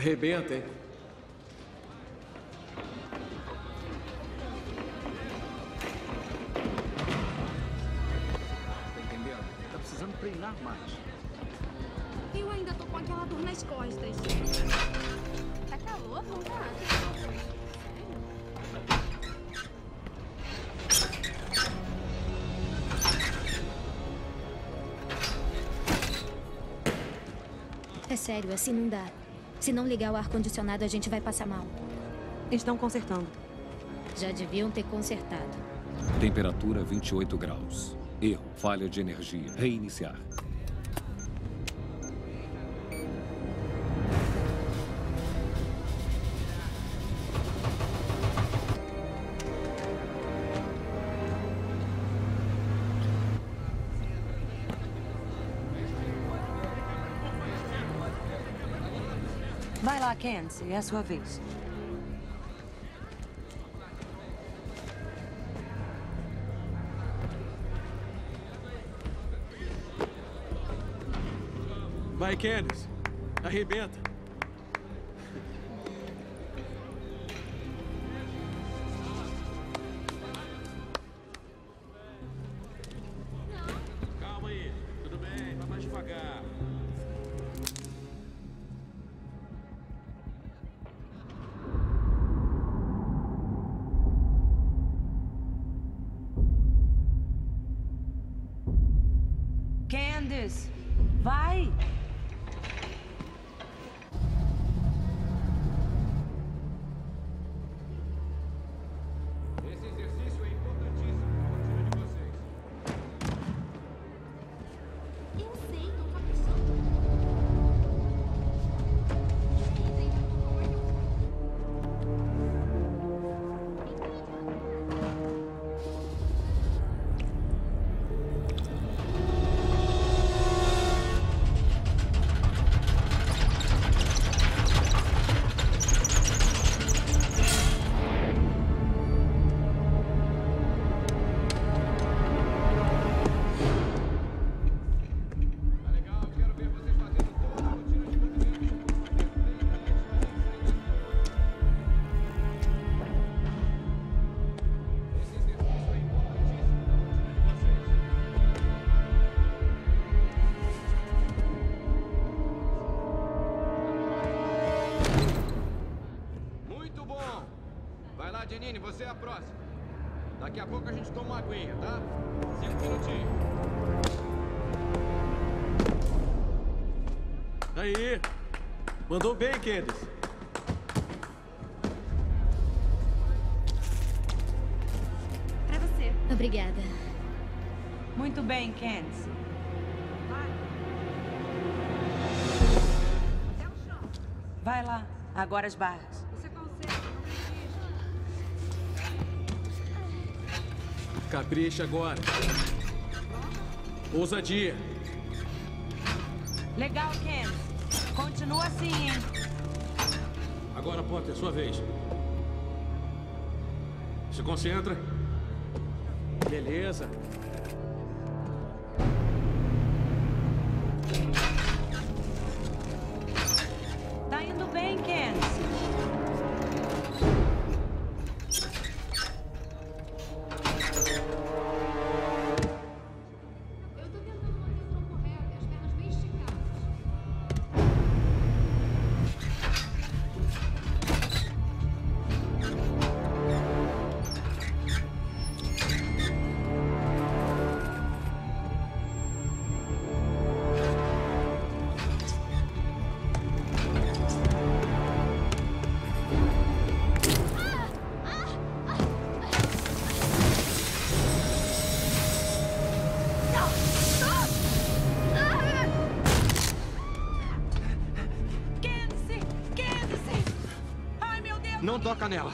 Arrebenta, hein? Tá entendendo? Tá precisando treinar mais. Eu ainda tô com aquela dor nas costas. Tá calor? Não tá? É sério, assim não dá. Se não ligar o ar-condicionado, a gente vai passar mal. Estão consertando. Já deviam ter consertado. Temperatura 28 graus. Erro, falha de energia. Reiniciar. Vai lá, Candice. É a sua vez. Vai, Candice. Arrebenta. Candice, vai! Janine, você é a próxima. Daqui a pouco a gente toma uma aguinha, tá? Cinco minutinhos. Aí. Mandou bem, Candice. Pra você. Obrigada. Muito bem, Candice. Vai lá. Agora as barras. Capricha agora. Ousadia. Legal, Candice. Continua assim, hein? Agora, Potter, sua vez. Se concentra. Beleza. Não toca nela.